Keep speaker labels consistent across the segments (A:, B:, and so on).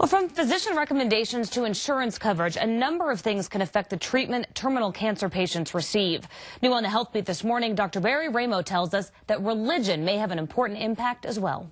A: Well, from physician recommendations to insurance coverage, a number of things can affect the treatment terminal cancer patients receive. New on the Health Beat this morning, Dr. Barry Ramo tells us that religion may have an important impact as well.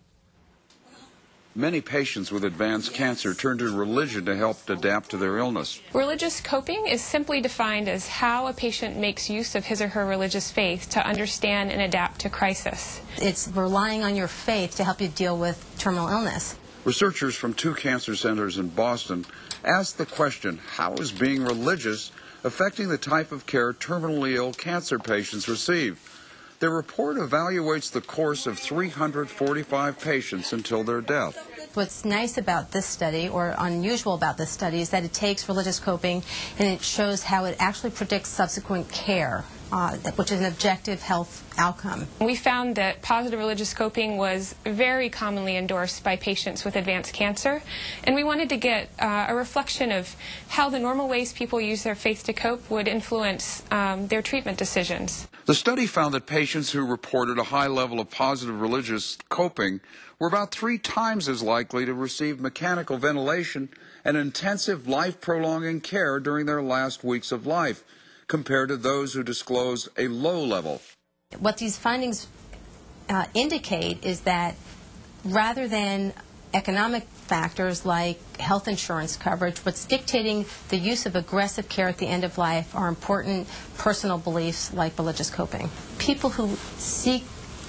B: Many patients with advanced cancer turn to religion to help adapt to their illness.
C: Religious coping is simply defined as how a patient makes use of his or her religious faith to understand and adapt to crisis.
D: It's relying on your faith to help you deal with terminal illness.
B: Researchers from two cancer centers in Boston asked the question how is being religious affecting the type of care terminally ill cancer patients receive? Their report evaluates the course of 345 patients until their death.
D: What's nice about this study, or unusual about this study, is that it takes religious coping and it shows how it actually predicts subsequent care uh, which is an objective health outcome.
C: We found that positive religious coping was very commonly endorsed by patients with advanced cancer, and we wanted to get uh, a reflection of how the normal ways people use their faith to cope would influence um, their treatment decisions.
B: The study found that patients who reported a high level of positive religious coping were about three times as likely to receive mechanical ventilation and intensive life prolonging care during their last weeks of life compared to those who disclose a low level.
D: What these findings uh, indicate is that rather than economic factors like health insurance coverage, what's dictating the use of aggressive care at the end of life are important personal beliefs like religious coping. People who seek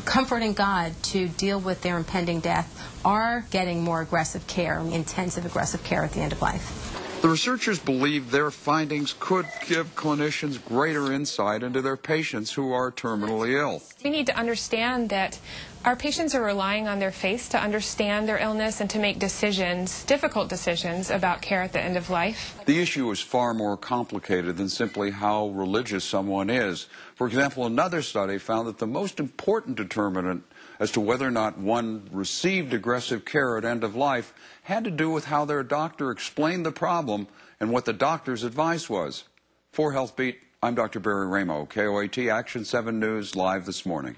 D: comfort in God to deal with their impending death are getting more aggressive care, intensive aggressive care at the end of life.
B: The researchers believe their findings could give clinicians greater insight into their patients who are terminally ill.
C: We need to understand that our patients are relying on their faith to understand their illness and to make decisions, difficult decisions, about care at the end of life.
B: The issue is far more complicated than simply how religious someone is. For example, another study found that the most important determinant as to whether or not one received aggressive care at end of life had to do with how their doctor explained the problem and what the doctor's advice was. For Health Beat, I'm Dr. Barry Ramo, KOAT Action 7 News, live this morning.